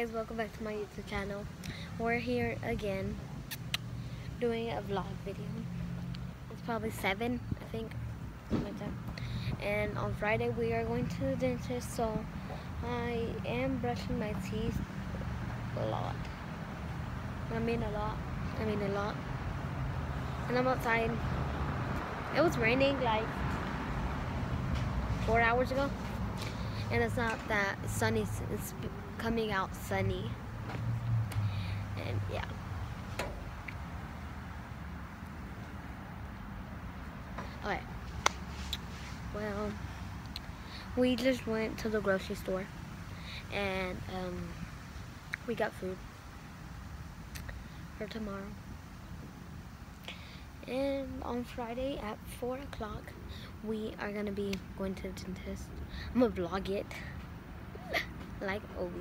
guys, welcome back to my YouTube channel. We're here again doing a vlog video. It's probably 7, I think. And on Friday we are going to the dentist, so I am brushing my teeth a lot. I mean a lot. I mean a lot. And I'm outside. It was raining like four hours ago and it's not that sunny it's coming out sunny. And yeah. Okay well we just went to the grocery store and um, we got food for tomorrow. And on Friday at 4 o'clock we are gonna be going to the dentist. I'm gonna vlog it like always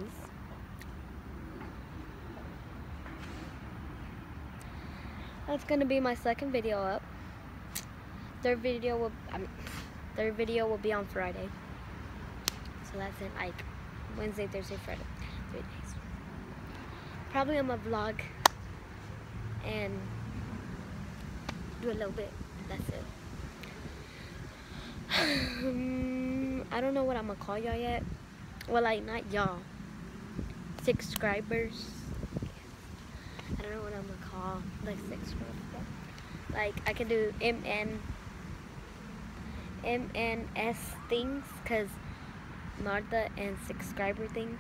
that's gonna be my second video up. Third video will I mean, third video will be on Friday. So that's it like Wednesday Thursday Friday three days. Probably on my vlog and do a little bit that's it. Um, I don't know what I'm gonna call y'all yet. Well, like not y'all, subscribers. I don't know what I'm gonna call like subscribers. Like I can do MN MNS things, cause Martha and subscriber things.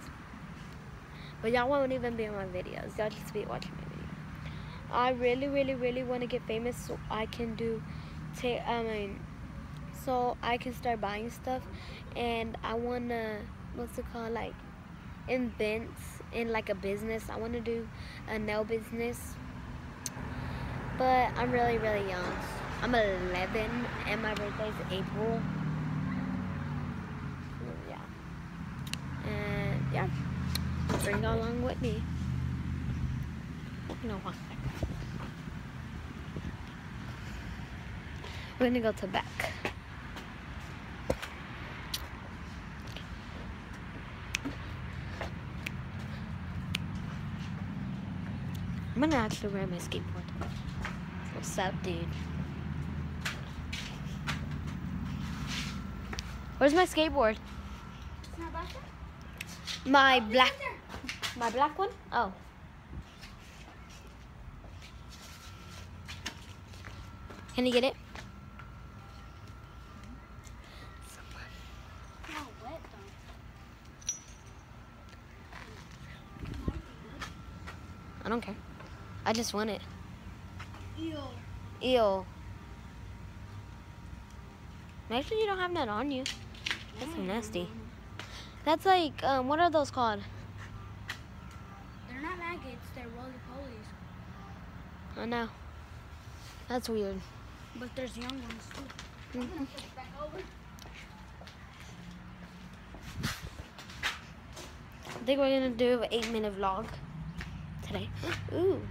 But y'all won't even be in my videos. Y'all just be watching my video. I really, really, really want to get famous so I can do. I mean so I can start buying stuff and I want to what's it called like invent in like a business. I want to do a nail business but I'm really really young. I'm 11 and my birthday is April. Yeah. And yeah. Bring along with me. No one we're gonna go to back actually ride my skateboard. What's up, dude? Where's my skateboard? My black, my black one? Oh. Can you get it? I don't care. I just want it. Ew. Ew. Make sure you don't have that on you. That's so nasty. That's like, um, what are those called? They're not maggots, they're roly-polies. I know. That's weird. But there's young ones too. Mhm. I think we're gonna do an eight minute vlog today. Ooh.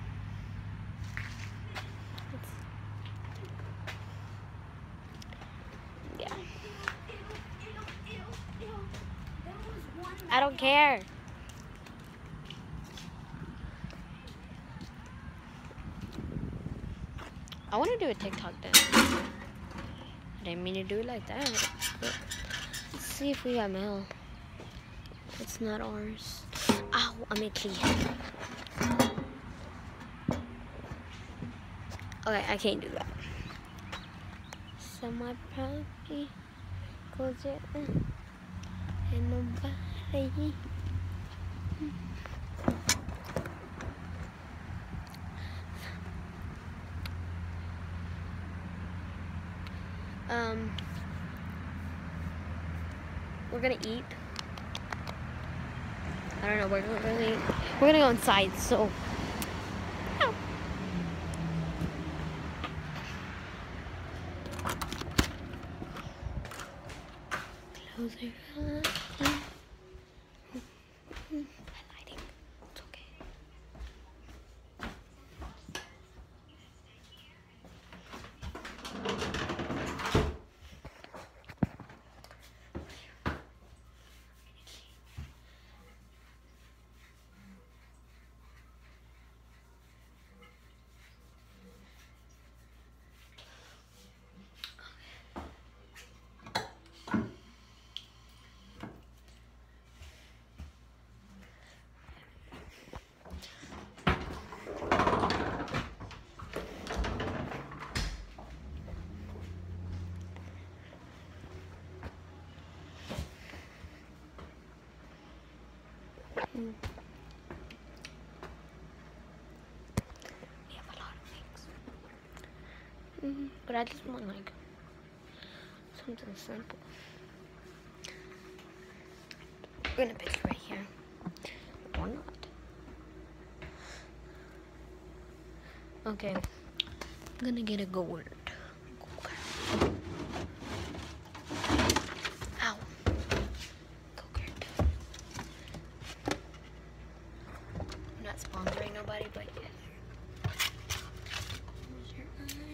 Yeah. I don't care. I want to do a TikTok dance. I didn't mean to do it like that. Let's see if we got mail. It's not ours. Ow, I'm itchy. Okay, I can't do that. So my probably goes it nobody. Um, we're gonna eat. I don't know. We're gonna we're gonna go inside. So. Ow. Close your Mm. We have a lot of things. Mm, but I just want like something simple. We're gonna pick right here. Or not. Okay. I'm gonna get a gold. Ow. Go-kart. I'm not sponsoring nobody, but yeah. Where's your eye?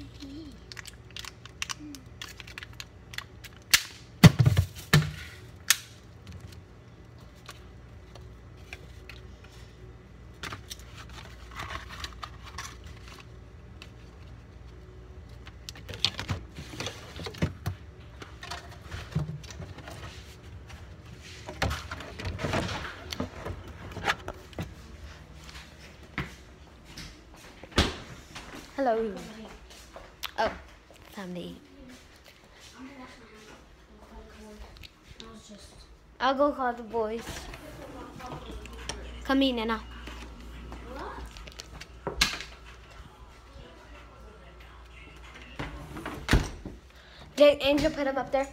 Hello. Oh, family. I'll go call the boys. Come in, Nana. Did Angel put him up there?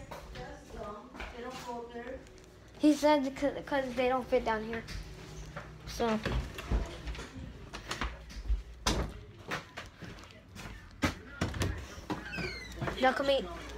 He said because they don't fit down here. So. Now come eat.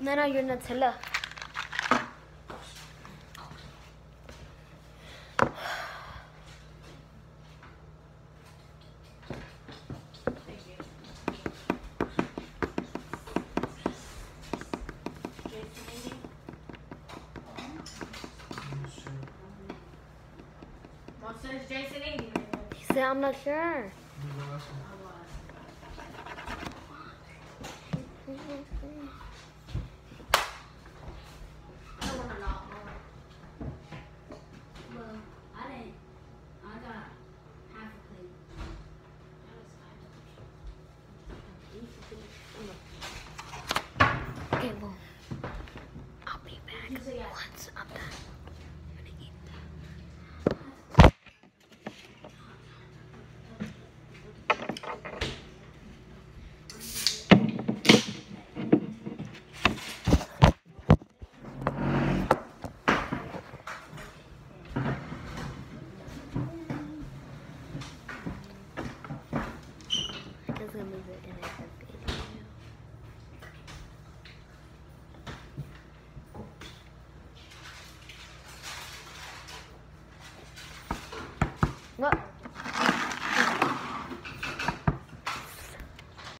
Nana, your Nutella. What says Jason? He said, I'm not sure. I want a lot more. Well, I didn't. I got half a plate. Okay, well, I'll be back You say yes. once I'm done. I'm gonna eat that. Just gonna leave it in a video.